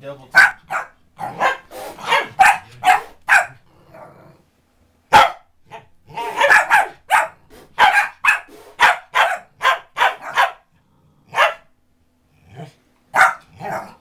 like double time. Yeah.